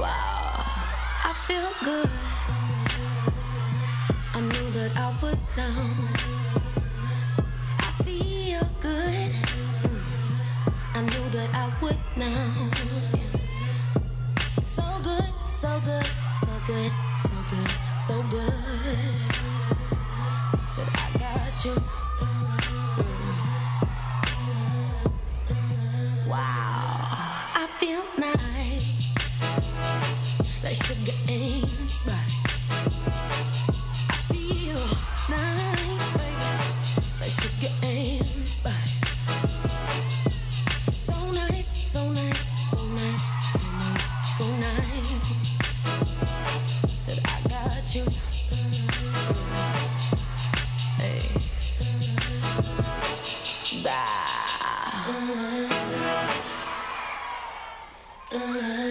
Wow, I feel good. I knew that I would now. I feel good. I knew that I would now. So good, so good, so good, so good, so good. I got you. Wow, I feel nice, sugar spice. I feel nice, baby, sugar spice. So nice, so nice, so nice, so nice, so nice. Said I got you. Hey. Ah.